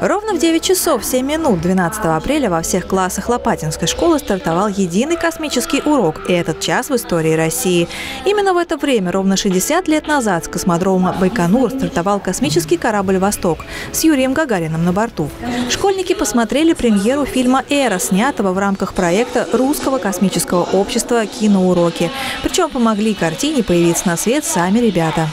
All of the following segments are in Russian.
Ровно в 9 часов 7 минут 12 апреля во всех классах Лопатинской школы стартовал единый космический урок, и этот час в истории России. Именно в это время, ровно 60 лет назад, с космодрома Байконур стартовал космический корабль «Восток» с Юрием Гагариным на борту. Школьники посмотрели премьеру фильма «Эра», снятого в рамках проекта Русского космического общества «Киноуроки». Причем помогли картине появиться на свет сами ребята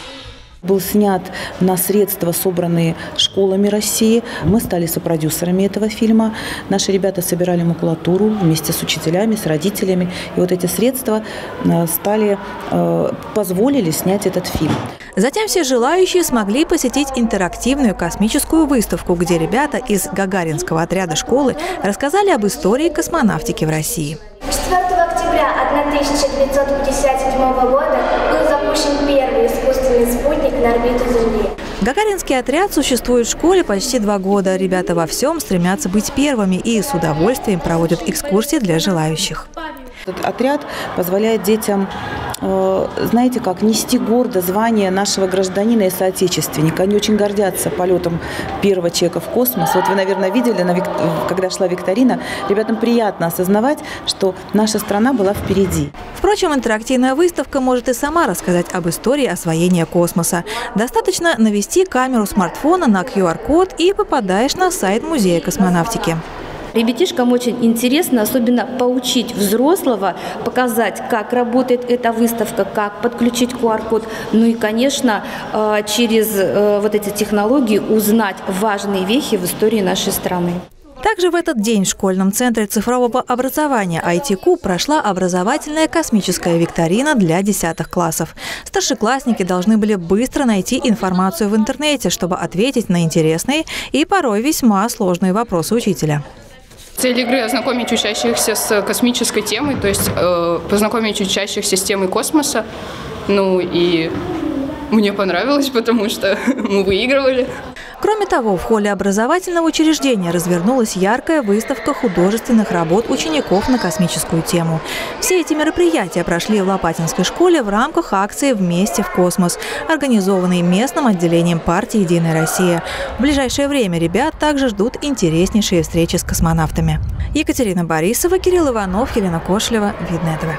был снят на средства, собранные школами России. Мы стали сопродюсерами этого фильма. Наши ребята собирали макулатуру вместе с учителями, с родителями. И вот эти средства э, стали, э, позволили снять этот фильм. Затем все желающие смогли посетить интерактивную космическую выставку, где ребята из Гагаринского отряда школы рассказали об истории космонавтики в России. 4 октября 1957 года на орбиту Земли. Гагаринский отряд существует в школе почти два года. Ребята во всем стремятся быть первыми и с удовольствием проводят экскурсии для желающих. Этот отряд позволяет детям знаете как, нести гордо звание нашего гражданина и соотечественника. Они очень гордятся полетом первого человека в космос. Вот вы, наверное, видели, когда шла викторина, ребятам приятно осознавать, что наша страна была впереди. Впрочем, интерактивная выставка может и сама рассказать об истории освоения космоса. Достаточно навести камеру смартфона на QR-код и попадаешь на сайт Музея космонавтики. Ребятишкам очень интересно, особенно поучить взрослого, показать, как работает эта выставка, как подключить QR-код. Ну и, конечно, э, через э, вот эти технологии узнать важные вехи в истории нашей страны. Также в этот день в школьном центре цифрового образования ITQ прошла образовательная космическая викторина для десятых классов. Старшеклассники должны были быстро найти информацию в интернете, чтобы ответить на интересные и порой весьма сложные вопросы учителя. Цель игры – ознакомить учащихся с космической темой, то есть э, познакомить учащихся с темой космоса. Ну и мне понравилось, потому что мы выигрывали. Кроме того, в холле образовательного учреждения развернулась яркая выставка художественных работ учеников на космическую тему. Все эти мероприятия прошли в Лопатинской школе в рамках акции «Вместе в космос», организованной местным отделением партии «Единая Россия». В ближайшее время ребят также ждут интереснейшие встречи с космонавтами. Екатерина Борисова, Кирилл Иванов, Елена Кошлева. Видно этого.